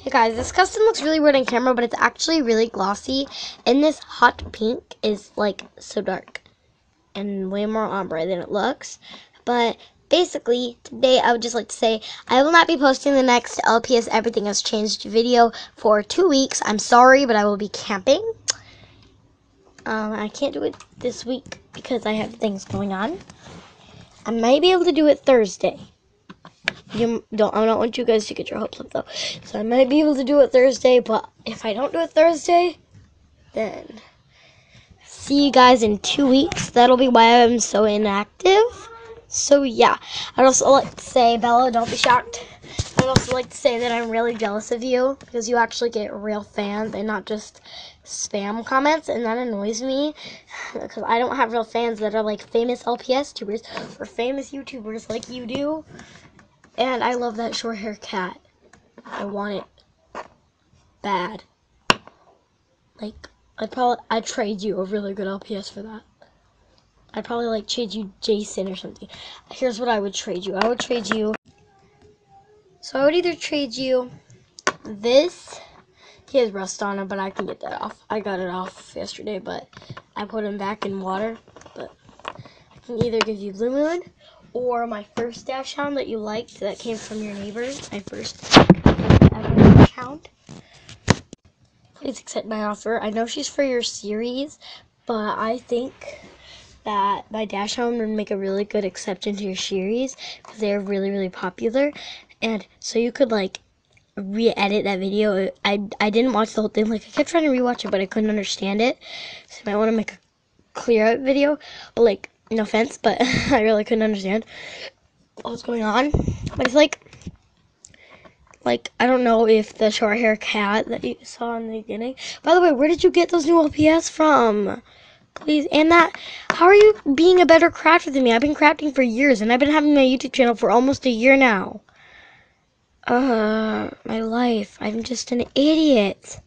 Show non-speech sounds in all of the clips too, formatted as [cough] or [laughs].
Hey guys, this custom looks really weird on camera, but it's actually really glossy. And this hot pink is like so dark and way more ombre than it looks. But basically, today I would just like to say I will not be posting the next LPS Everything Has Changed video for two weeks. I'm sorry, but I will be camping. Um, I can't do it this week because I have things going on. I might be able to do it Thursday. You don't. I don't want you guys to get your hopes up though. So I might be able to do it Thursday, but if I don't do it Thursday, then see you guys in two weeks. That'll be why I'm so inactive. So yeah, I'd also like to say, Bella, don't be shocked. I'd also like to say that I'm really jealous of you because you actually get real fans and not just spam comments, and that annoys me [sighs] because I don't have real fans that are like famous LPS tubers or famous YouTubers like you do. And I love that short hair cat. I want it bad. Like, I'd probably, I'd trade you a really good LPS for that. I'd probably like trade you Jason or something. Here's what I would trade you. I would trade you. So I would either trade you this. He has rust on him, but I can get that off. I got it off yesterday, but I put him back in water. But I can either give you Blue Moon or my first Dachshund that you liked that came from your neighbor. My first ever hound. Please accept my offer. I know she's for your series, but I think that my Dachshund would make a really good exception to your series because they're really, really popular. And so you could like re-edit that video. I, I didn't watch the whole thing. Like I kept trying to rewatch it, but I couldn't understand it. So I might want to make a clear up video. But like no offense, but [laughs] I really couldn't understand what was going on. But it's like, like I don't know if the short hair cat that you saw in the beginning. By the way, where did you get those new LPS from? Please, and that, how are you being a better crafter than me? I've been crafting for years, and I've been having my YouTube channel for almost a year now. Uh, my life. I'm just an idiot.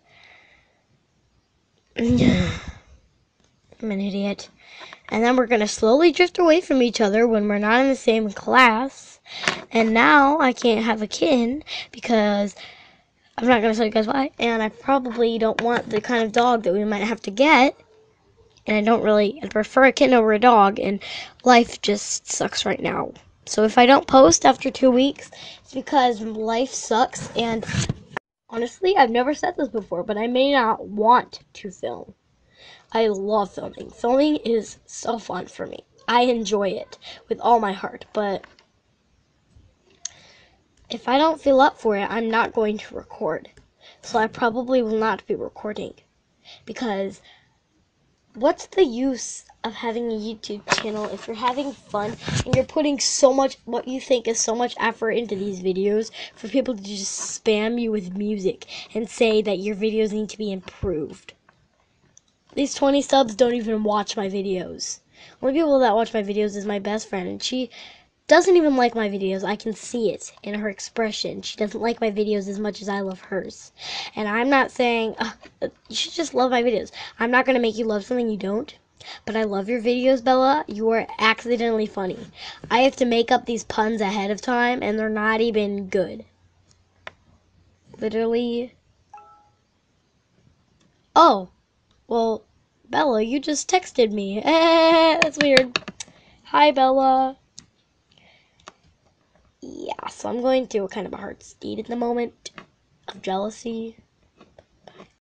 [sighs] I'm an idiot. And then we're going to slowly drift away from each other when we're not in the same class. And now I can't have a kitten because I'm not going to tell you guys why. And I probably don't want the kind of dog that we might have to get. And I don't really, I prefer a kitten over a dog. And life just sucks right now. So if I don't post after two weeks, it's because life sucks. And honestly, I've never said this before, but I may not want to film. I love filming. Filming is so fun for me. I enjoy it with all my heart, but if I don't feel up for it, I'm not going to record. So I probably will not be recording because what's the use of having a YouTube channel if you're having fun and you're putting so much what you think is so much effort into these videos for people to just spam you with music and say that your videos need to be improved. These 20 subs don't even watch my videos. The people that watch my videos is my best friend, and she doesn't even like my videos. I can see it in her expression. She doesn't like my videos as much as I love hers. And I'm not saying uh, you should just love my videos. I'm not going to make you love something you don't. But I love your videos, Bella. You are accidentally funny. I have to make up these puns ahead of time, and they're not even good. Literally. Oh. Well, Bella, you just texted me. [laughs] That's weird. Hi, Bella. Yeah, so I'm going through a kind of a hard state at the moment of jealousy.